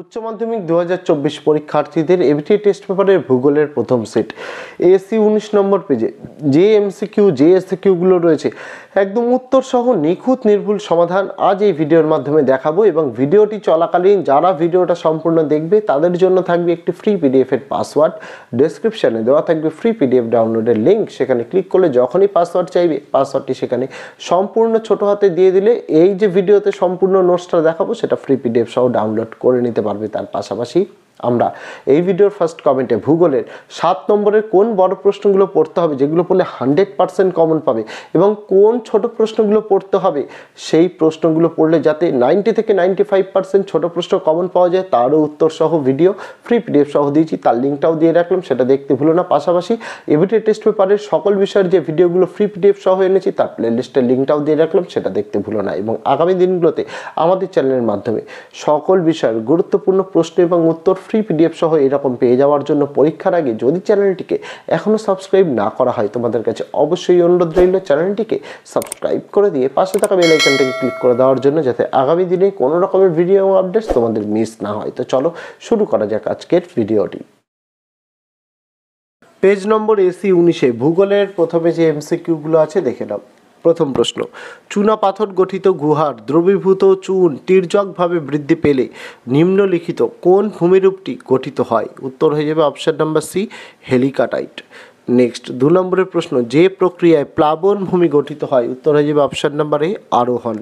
উচ্চ মাধ্যমিক দু হাজার চব্বিশ পরীক্ষার্থীদের এবিটি টেস্ট পেপারের ভূগোলের প্রথম সেট এসি উনিশ নম্বর পেজে যে এমসিকিউ যে এসিকিউগুলো রয়েছে। একদম উত্তর সহ নিখুঁত নির্ভুল সমাধান আজ এই ভিডিওর মাধ্যমে দেখাবো এবং ভিডিওটি চলাকালীন যারা ভিডিওটা সম্পূর্ণ দেখবে তাদের জন্য থাকবে একটি ফ্রি পিডিএফের পাসওয়ার্ড ডেসক্রিপশনে দেওয়া থাকবে ফ্রি পিডিএফ ডাউনলোডের লিঙ্ক সেখানে ক্লিক করলে যখনই পাসওয়ার্ড চাইবে পাসওয়ার্ডটি সেখানে সম্পূর্ণ ছোট হাতে দিয়ে দিলে এই যে ভিডিওতে সম্পূর্ণ নোটসটা দেখাবো, সেটা ফ্রি পিডিএফ সহ ডাউনলোড করে নিতে পারবে তার পাশাপাশি আমরা। এই ভিডিওর ফার্স্ট কমেন্টে ভূগোলের সাত নম্বরের কোন বড় প্রশ্নগুলো পড়তে হবে, যেগুলো পড়লে হান্ড্রেড পার্সেন্ট কমন পাবে এবং কোন ছোট প্রশ্নগুলো পড়তে হবে, সেই প্রশ্নগুলো পড়লে যাতে নাইনটি থেকে নাইনটি ফাইভ পার্সেন্ট ছোটো প্রশ্ন কমন পাওয়া যায়, তারও উত্তর সহ ভিডিও ফ্রি পিডিএফ সহ দিয়েছি, তার লিঙ্কটাও দিয়ে রাখলাম, সেটা দেখতে ভুলো না। পাশাপাশি এভিটি টেস্ট পেপারের সকল বিষয়ের যে ভিডিওগুলো ফ্রি পিডিএফ সহ এনেছি, তার প্লে প্লেলিস্টের লিঙ্কটাও দিয়ে রাখলাম, সেটা দেখতে ভুলো না। এবং আগামী দিনগুলোতে আমাদের চ্যানেলের মাধ্যমে সকল বিষয়ের গুরুত্বপূর্ণ প্রশ্ন এবং উত্তর ফ্রি পিডিএফ সহ এরকম পেয়ে যাওয়ার জন্য পরীক্ষার আগে যদি চ্যানেলটিকে এখনও সাবস্ক্রাইব না করা হয়, তোমাদের কাছে অবশ্যই অনুরোধ রইল চ্যানেলটিকে সাবস্ক্রাইব করে দিয়ে পাশে থাকা বেল ক্লিক করে দেওয়ার জন্য যাতে আগামী দিনে কোনো রকমের ভিডিও আপডেটস তোমাদের মিস না হয়। তো চলো শুরু করা যাক আজকের ভিডিওটি পেজ নম্বর এসি উনিশে, ভূগোলের প্রথমে যে এমসিকিউগুলো আছে, দেখে নাও। প্রথম প্রশ্ন, চুনা পাথর গঠিত গুহার দ্রবীভূত চুন তীর্যকভাবে বৃদ্ধি পেলে নিম্নলিখিত কোন ভূমিরূপটি গঠিত হয়? উত্তর হয়ে যাবে option number C helictite next দু নম্বরের প্রশ্ন, যে প্রক্রিয়ায় প্লাবন ভূমি গঠিত হয়? উত্তর হয়ে যাবে অপশন নাম্বার এ আরোহণ.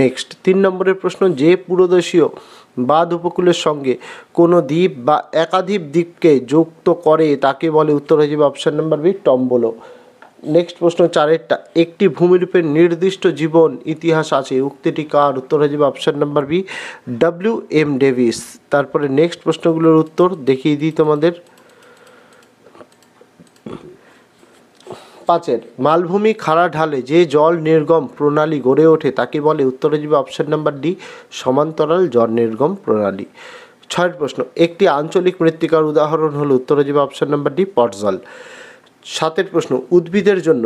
নেক্সট তিন নম্বরের প্রশ্ন, যে পুরোদেশীয় বাদ উপকূলের সঙ্গে কোনো দ্বীপ বা একাধিক দ্বীপকে যুক্ত করে, তাকে বলে উত্তর হয়ে যাবে option number B tombolo. Next প্রশ্ন চারেরটা, একটি ভূমিরূপের নির্দিষ্ট জীবন, ইতিহাস আছে। উক্তিটি কার? উত্তর হয়ে যাবে option number B W M Davis তারপরে নেক্সট প্রশ্নগুলোর উত্তর দেখিয়ে দিই তোমাদের। পাঁচের, মালভূমি খাড়া ঢালে যে জল নির্গম প্রণালী গড়ে ওঠে, তাকে বলে উত্তরে যাবে অপশন নাম্বার ডি সমান্তরাল জল নির্গম প্রণালী। ছয়ের প্রশ্ন, একটি আঞ্চলিক মৃত্তিকার উদাহরণ হলো, উত্তরে যাবে অপশন নাম্বার ডি পটজল। সাতের প্রশ্ন, উদ্ভিদের জন্য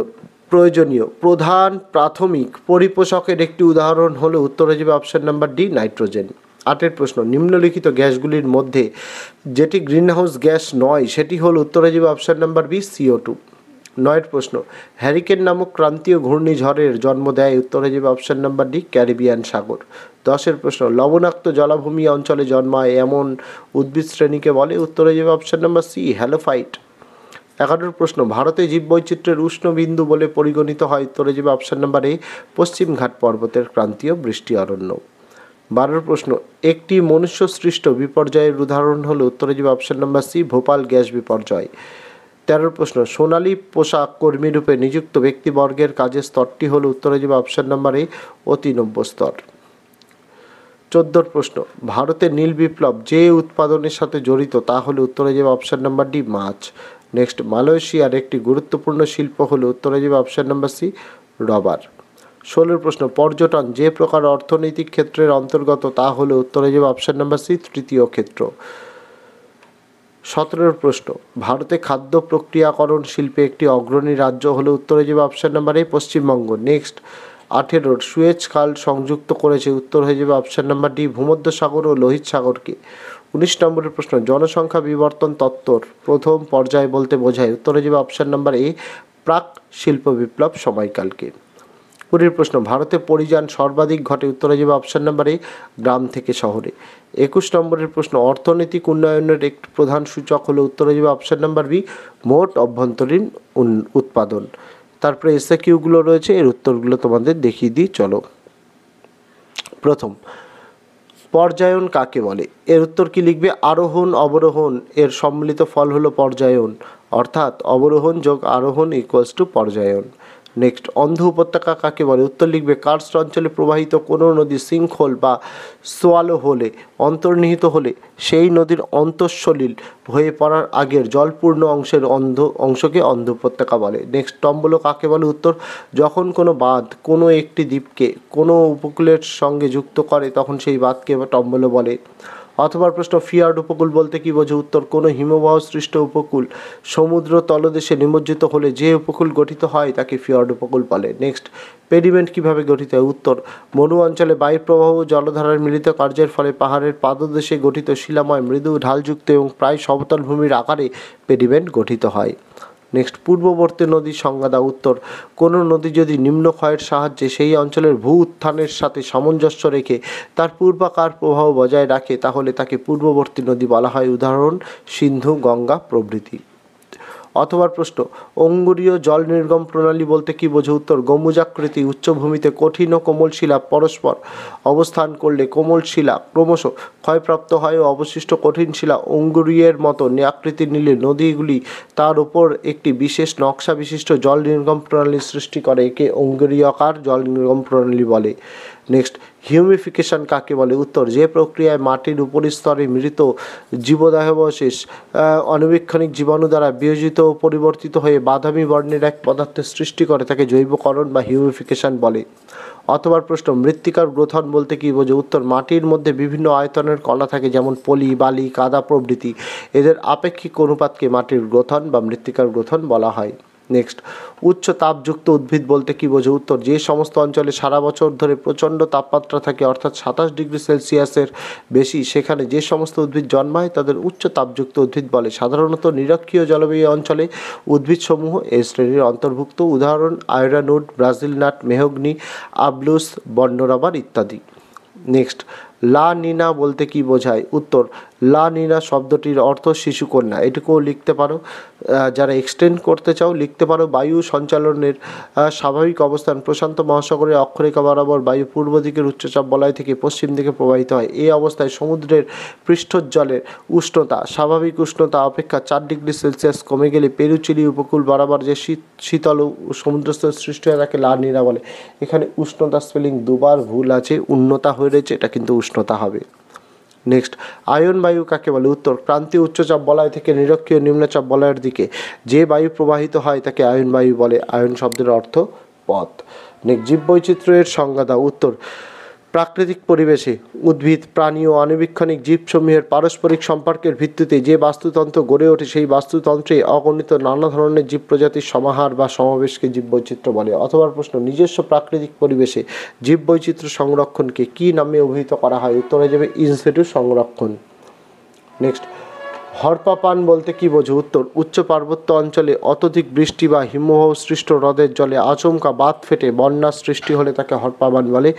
প্রয়োজনীয় প্রধান প্রাথমিক পরিপোষকের একটি উদাহরণ হলো উত্তরে যাবে অপশন নাম্বার ডি নাইট্রোজেন আটের প্রশ্ন, নিম্নলিখিত গ্যাসগুলির মধ্যে যেটি গ্রিনহাউস গ্যাস নয়, সেটি হল উত্তরে যাবে option number B C O two নয়ের প্রশ্ন হ্যারিকেন নামক ক্রান্তীয় ঘূর্ণিঝড়ের জন্ম দেয় উত্তরে যাবে অপশান নাম্বার ডি ক্যারিবিয়ান সাগর. দশের প্রশ্ন, লবণাক্ত জলাভূমি অঞ্চলে জন্মায় এমন উদ্ভিদ শ্রেণীকে বলে উত্তরে যাবে অপশান নাম্বার সি হ্যালোফাইট এগারোর প্রশ্ন, ভারতে জীববৈচিত্র্যের উষ্ণ বিন্দু বলে পরিগণিত হয় উত্তরে যাবে অপশন নাম্বার এ, পশ্চিম ঘাট পর্বতের ক্রান্তীয় বৃষ্টি অরণ্য। বারোর প্রশ্ন, একটি মনুষ্য সৃষ্ট বিপর্যয়ের উদাহরণ হলো উত্তরে যাবে option number C, Bhopal gas বিপর্যয়। তেরোর প্রশ্ন, সোনালী পোশাক কর্মীরূপে নিযুক্ত ব্যক্তিবর্গের কাজের স্তরটি হলো উত্তরে যাবে অপশন নাম্বার এ, অতি নব্য স্তর। চোদ্দোর প্রশ্ন ভারতের নীল বিপ্লব যে উৎপাদনের সাথে জড়িত তা হলো উত্তরে যাবে অপশন নাম্বার ডি, মাছ। নেক্সট মালয়েশিয়ার একটি গুরুত্বপূর্ণ শিল্প হল উত্তরে যাবে অপশন নাম্বার সি রবার ষোলোর প্রশ্ন, পর্যটন যে প্রকার অর্থনৈতিক ক্ষেত্রের অন্তর্গত তা হল উত্তরে যাবে অপশন নাম্বার সি, তৃতীয় ক্ষেত্র। সতেরোর প্রশ্ন, ভারতে খাদ্য প্রক্রিয়াকরণ শিল্পে একটি অগ্রণী রাজ্য হলো উত্তরে যাবে option number A, Paschimbanga. Next আঠেরোর Suez খাল সংযুক্ত করেছে। উত্তর হয়ে যাবে অপশন নাম্বার ডি ভূমধ্য সাগর ও লোহিত সাগরকে। উনিশ নম্বরের প্রশ্ন, জনসংখ্যা বিবর্তন তত্ত্বর প্রথম পর্যায় বলতে বোঝায়। উত্তরে যাবে অপশন নাম্বার এ প্রাক শিল্প বিপ্লব সময়কালকে। কুড়ির প্রশ্ন, ভারতে পরিযান সর্বাধিক ঘটে। উত্তরে যাবে অপশন নাম্বার এ গ্রাম থেকে শহরে। একুশ নম্বরের প্রশ্ন, অর্থনৈতিক উন্নয়নের একটি প্রধান সূচক হলো উত্তরে যাবে অপশন নাম্বার বি মোট অভ্যন্তরীণ উৎপাদন। তারপরে এসএ কিউগুলো রয়েছে, এর উত্তরগুলো তোমাদের দেখিয়ে দিই, চলো। প্রথম, পর্যায়ন কাকে বলে? এর উত্তর কি লিখবে? আরোহণ, অবরোহণ, এর সম্মিলিত ফল হলো পর্যায়ন, অর্থাৎ অবরোহণ যোগ আরোহণ ইকুয়ালস টু পর্যায়ন। নেক্সট। অন্ধ উপত্যকা কাকে বলে? উত্তর লিখবে, কার্স্ট অঞ্চলে প্রবাহিত কোনো নদী সিঙ্কহোল বা সোয়ালো হলে, অন্তর্নিহিত হলে, সেই নদীর অন্তঃসলিল হয়ে পড়ার আগের জলপূর্ণ অংশের অন্ধ, অংশকে অন্ধ উপত্যকা বলে। নেক্সট, টম্বলো কাকে বলে? উত্তর, যখন কোনো বাঁধ কোনো একটি দ্বীপকে কোনো উপকূলের সঙ্গে যুক্ত করে, তখন সেই বাঁধকে টম্বলো বলে। অথবা প্রশ্ন, ফিয়ার্ড উপকূল বলতে কি বোঝো? উত্তর, কোনো হিমবাহ সৃষ্ট উপকূল সমুদ্র তলদেশে নিমজ্জিত হলে যে উপকূল গঠিত হয় তাকে ফিয়ার্ড উপকূল বলে। নেক্সট পেডিমেন্ট কীভাবে গঠিত? হয় উত্তর, মরু অঞ্চলে বায়ু প্রবাহ ও জলধারার মিলিত কার্যের ফলে পাহাড়ের পাদদেশে গঠিত শিলাময়, মৃদু, ঢালযুক্ত এবং প্রায় সমতল ভূমির আকারে পেডিমেন্ট গঠিত হয়। নেক্সট পূর্ববর্তী নদীর সংজ্ঞা উত্তর। কোনো নদী যদি নিম্ন ক্ষয়ের সাহায্যে সেই অঞ্চলের ভূ উত্থানের সাথে সামঞ্জস্য রেখে তার পূর্বাকার প্রবাহ বজায় রাখে, তাহলে তাকে পূর্ববর্তী নদী বলা হয় উদাহরণ, সিন্ধু, গঙ্গা প্রভৃতি। অথবা প্রশ্ন, অঙ্গুরীয় জল নির্গম প্রণালী বলতে কি বোঝো উত্তর? গম্বুজাকৃতি উচ্চভূমিতে কঠিন ও কোমল শিলা পরস্পর অবস্থান করলে কোমল শিলা ক্রমশ ক্ষয়প্রাপ্ত হয় ও অবশিষ্ট কঠিন শিলা অঙ্গুরীয়ের মতো আকৃতি নিলে নদীগুলি তার উপর একটি বিশেষ নকশা বিশিষ্ট জল নির্গম প্রণালী সৃষ্টি করে, একে অঙ্গুরীয়কার জল নির্গম প্রণালী বলে। নেক্সট হিউমিফিকেশন কাকে বলে? উত্তর, যে প্রক্রিয়ায় মাটির উপরিস্তরে মৃত জীবদেহাবশেষ অনবীক্ষণিক জীবাণু দ্বারা বিয়োজিত ও পরিবর্তিত হয়ে বাদামি বর্ণের এক পদার্থের সৃষ্টি করে, তাকে জৈবকরণ বা হিউমিফিকেশন বলে। অথবা প্রশ্ন, মৃত্তিকার গ্রথন বলতে কি বোঝে? উত্তর, মাটির মধ্যে বিভিন্ন আয়তনের কণা থাকে, যেমন পলি, বালি, কাদা প্রভৃতি। এদের আপেক্ষিক অনুপাতকে মাটির গ্রথন বা মৃত্তিকার গ্রথন বলা হয়। নেক্সট উচ্চ তাপযুক্ত উদ্ভিদ বলতে কি বোঝে? উত্তর, যে সমস্ত অঞ্চলে সারা বছর ধরে প্রচণ্ড তাপমাত্রা থাকে, অর্থাৎ সাতাশ ডিগ্রি সেলসিয়াসের বেশি, সেখানে যে সমস্ত উদ্ভিদ জন্মায়, তাদের উচ্চ তাপযুক্ত উদ্ভিদ বলে। সাধারণত নিরক্ষীয় জলবায়ু অঞ্চলে উদ্ভিদসমূহ এই শ্রেণির অন্তর্ভুক্ত। উদাহরণ আয়রানুড ব্রাজিল নাট, মেহগ্নি, আবলুস বন্ডরাবার ইত্যাদি। নেক্সট লা নিনা বলতে কি বোঝায়? উত্তর লা নিনা শব্দটির অর্থ শিশুকন্যা এটুকুও লিখতে পারো। যারা এক্সটেন্ড করতে চাও, লিখতে পারো। বায়ু সঞ্চালনের স্বাভাবিক অবস্থান প্রশান্ত মহাসাগরের অক্ষরেখা বরাবর বায়ু পূর্ব দিকের উচ্চচাপ বলয় থেকে পশ্চিম দিকে প্রবাহিত হয়। এই অবস্থায় সমুদ্রের পৃষ্ঠজলের উষ্ণতা, স্বাভাবিক উষ্ণতা অপেক্ষা চার ডিগ্রি সেলসিয়াস কমে গেলে পেরুচিলি উপকূল বরাবর যে শীত, শীতল সমুদ্রস্তর সৃষ্টি হয় তাকে লা নিনা বলে। এখানে উষ্ণতা স্পেলিং দুবার ভুল আছে, উন্নতা হয়ে রয়েছে, এটা কিন্তু উষ্ণতা হবে। নেক্সট আয়ন বায়ু কাকে বলে? উত্তর, ক্রান্তীয় উচ্চচাপ বলয় থেকে নিরক্ষীয় নিম্নচাপ বলয়ের দিকে। যে বায়ু প্রবাহিত হয় তাকে আয়ন বায়ু বলে। আয়ন শব্দের অর্থ পথ। নেক্সট জীববৈচিত্র্যের সংজ্ঞা দাও। উত্তর প্রাকৃতিক পরিবেশে উদ্ভিদ, প্রাণী ও অনবীক্ষণিক জীবসমূহের পারস্পরিক সম্পর্কের ভিত্তিতে যে বাস্তুতন্ত্র গড়ে ওঠে, সেই বাস্তুতন্ত্রে অগণিত নানা ধরনের জীব প্রজাতির সমাহার বা সমাবেশকে জীববৈচিত্র্য বলে। অথবা প্রশ্ন, নিজস্ব প্রাকৃতিক পরিবেশে জীববৈচিত্র্য সংরক্ষণকে কী নামে অভিহিত করা হয়? উত্তরে যাবে, ইনস্টিটিউট সংরক্ষণ। নেক্সট হরপাপান বলতে কি বোঝো? উত্তর, উচ্চ পার্বত্য অঞ্চলে অত্যধিক বৃষ্টি বা হিমবাহ সৃষ্ট হ্রদের জলে আচমকা বাদ ফেটে বন্যার সৃষ্টি হলে তাকে হরপাবান বলে।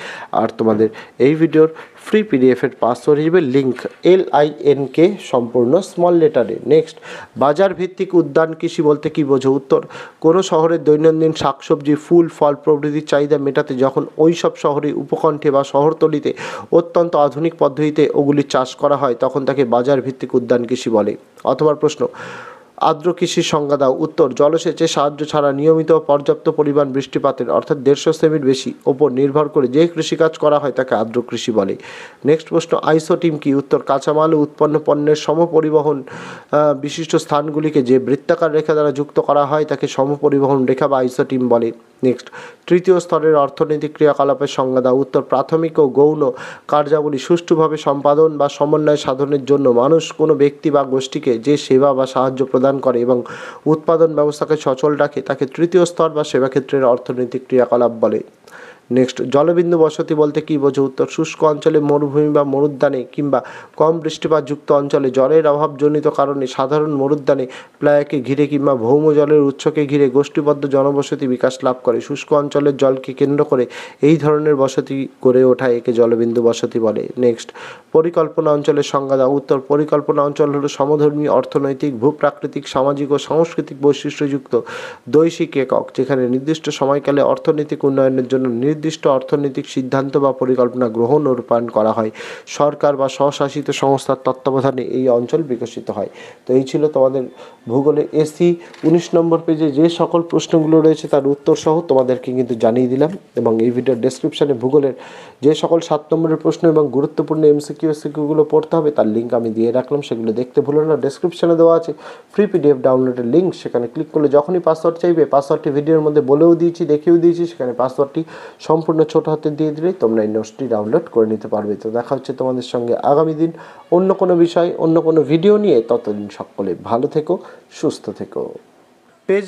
আর তোমাদের এই ভিডিওর ফ্রি পিডিএফের পাসওয়ার্ড হিসেবে link L I N K সম্পূর্ণ স্মল লেটারে নেক্সট বাজার ভিত্তিক উদ্যান কৃষি বলতে কি বোঝো? উত্তর, কোনো শহরের দৈনন্দিন শাকসবজি, ফুল, ফল প্রভৃতির চাহিদা মেটাতে যখন ওই সব শহরে উপকণ্ঠে বা শহরতলিতে অত্যন্ত আধুনিক পদ্ধতিতে ওগুলি চাষ করা হয়, তখন তাকে বাজার ভিত্তিক উদ্যান কৃষি বলে। অথবা প্রশ্ন আর্দ্র কৃষির সংজ্ঞা দাও। উত্তর, জলসেচে সাহায্য ছাড়া নিয়মিত পর্যাপ্ত পরিমাণ বৃষ্টিপাতের অর্থাৎ দেড়শো সেমির বেশি ওপর নির্ভর করে যে কৃষিকাজ করা হয় তাকে আর্দ্র কৃষি বলে। নেক্সট প্রশ্ন আইসো টিম কি? উত্তর, কাঁচামাল উৎপন্ন পণ্যের সমপরিবহন বিশিষ্ট স্থানগুলিকে যে বৃত্তাকার রেখা দ্বারা যুক্ত করা হয় তাকে সমপরিবহন রেখা বা আইসো টিম বলে। নেক্সট তৃতীয় স্তরের অর্থনৈতিক ক্রিয়াকলাপের সংজ্ঞা দাও। উত্তর, প্রাথমিক ও গৌণ কার্যাবলী সুষ্ঠুভাবে সম্পাদন বা সমন্বয় সাধনের জন্য মানুষ কোনো ব্যক্তি বা গোষ্ঠীকে যে সেবা বা সাহায্য প্রদান করে এবং উৎপাদন ব্যবস্থাকে সচল রাখে তাকে তৃতীয় স্তর বা সেবাক্ষেত্রের অর্থনৈতিক ক্রিয়াকলাপ বলে। নেক্সট জলবিন্দু বসতি বলতে কী বোঝো উত্তর? শুষ্ক অঞ্চলে মরুভূমি বা মরুদ্যানে কিংবা কম বৃষ্টিপাতযুক্ত অঞ্চলে জলের অভাবজনিত কারণে সাধারণ মরুদ্যানে প্লায়াকে ঘিরে কিংবা ভৌম জলের উৎসকে ঘিরে গোষ্ঠীবদ্ধ জনবসতি বিকাশ লাভ করে। শুষ্ক অঞ্চলের জলকে কেন্দ্র করে এই ধরনের বসতি গড়ে ওঠা একে জলবিন্দু বসতি বলে। নেক্সট পরিকল্পনা অঞ্চলের সংজ্ঞা দাও। উত্তর, পরিকল্পনা অঞ্চল হলো সমধর্মী, অর্থনৈতিক, ভূপ্রাকৃতিক, সামাজিক ও সাংস্কৃতিক বৈশিষ্ট্যযুক্ত দৈশিক একক, যেখানে নির্দিষ্ট সময়কালে অর্থনৈতিক উন্নয়নের জন্য নির্দিষ্ট অর্থনৈতিক সিদ্ধান্ত বা পরিকল্পনা গ্রহণ ও রূপায়ণ করা হয়। সরকার বা স্বশাসিত সংস্থার তত্ত্বাবধানে এই অঞ্চল বিকশিত হয়। তো এই ছিল তোমাদের ভূগোলে এসি উনিশ নম্বর পেজে যে সকল প্রশ্নগুলো রয়েছে তার উত্তর সহ তোমাদেরকে কিন্তু জানিয়ে দিলাম এবং এই ভিডিওর ডেসক্রিপশানে ভূগোলের যে সকল সাত নম্বরের প্রশ্ন এবং গুরুত্বপূর্ণ এমসিকিউ এসিকিউগুলো পড়তে হবে তার লিঙ্ক আমি দিয়ে রাখলাম, সেগুলো দেখতে ভুলো না। ডেসক্রিপশানে দেওয়া আছে ফ্রি পিডিএফ ডাউনলোডের লিঙ্ক সেখানে ক্লিক করলে যখনই পাসওয়ার্ড চাইবে পাসওয়ার্ডটি ভিডিওর মধ্যে বলেও দিয়েছি, দেখিয়েও দিয়েছি, সেখানে পাসওয়ার্ডটি সম্পূর্ণ ছোট হাতে দিয়ে দিলেই তোমরা এই নোটসটি ডাউনলোড করে নিতে পারবে। তো দেখা হচ্ছে তোমাদের সঙ্গে আগামী দিন অন্য কোনো বিষয়, অন্য কোনো ভিডিও নিয়ে। ততদিন সকলে ভালো থেকো, সুস্থ থেকো। পেজ